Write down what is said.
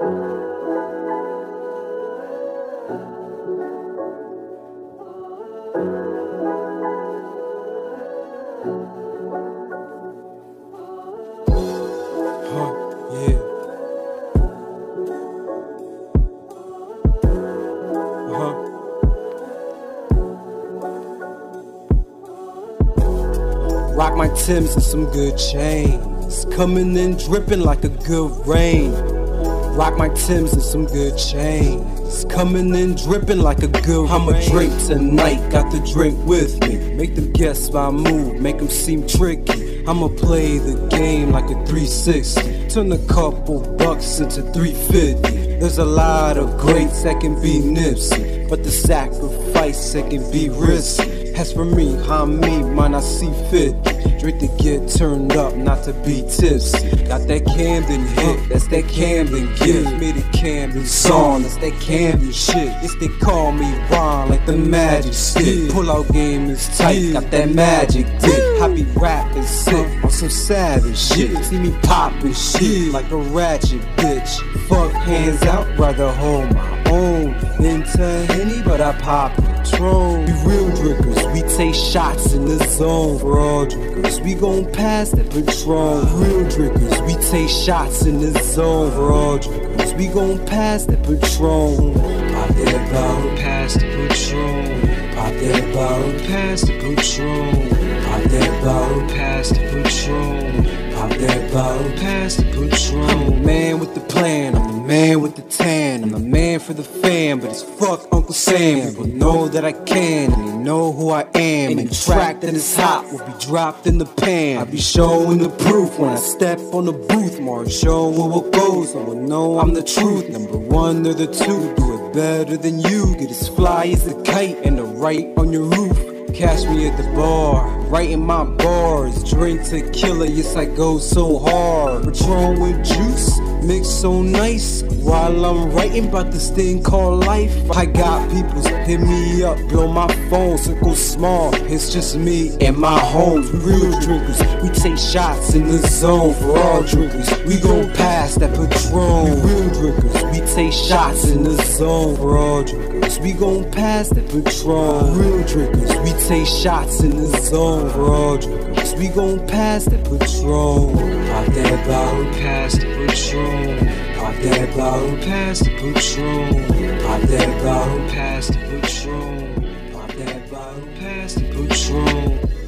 Uh-huh, uh-huh. Rock my Timbs and some good chains. Coming in dripping like a good rain. Rock my Timbs and some good chains. Coming in dripping like a good I'ma drink tonight, got the drink with me. Make them guess my move, make them seem tricky. I'ma play the game like a 360. Turn a couple bucks into 350. There's a lot of greats that can be Nipsey, but the sacrifice that can be risky. As for me, I'm me, mine I see fit. Drink to get turned up, not to be tipsy. Got that Camden hit, that's that Camden gift. Me the Camden song, that's that Camden shit. Yes, they call me Ron like the magic stick. Pull out game is tight, got that magic dick. I be rapping sick on some savage shit. See me popping shit like a ratchet bitch. Fuck hands out, rather hold my own. Into Henny, but I pop Patron. We real drinkers, we take shots in the zone. For all drinkers, we gon' pass that Patron. Real drinkers, we take shots in the zone. For all drinkers, we gon' pass that Patron. Pop that bottle, pass the Patron. Pop that bottle, pass the Patron. Pop that bottle, pass the Patron. Pop that bottle, pass the Patron. I'm the man with the plan, I'm the man with the tan. The for the fam, but it's fuck Uncle Sam. People know that I can, and they know who I am. Any track that is hot will be dropped in the pan. I be showing the proof when I step on the booth. More showing what goes, and will know I'm the truth. Number one or the two, do it better than you. Get as fly as a kite and the right on your roof. Catch me at the bar, writing my bars. Drink tequila, yes, I go so hard. Patron with juice, mix so nice. While I'm writing about this thing called life, I got people hit me up, blow my phone, circle small. It's just me and my homes. We real drinkers, we take shots in the zone for all drinkers. We gon' pass that Patron. We real drinkers, we take shots in the zone for all drinkers. We gon' pass that Patron. Real drinkers, we take shots in the zone for all drinkers. We gon' pass that Patron. Pop that bottle, pass that bottle, pass the Patron. Pop that bottle, pass the Patron. Pop that bottle, pass the Patron.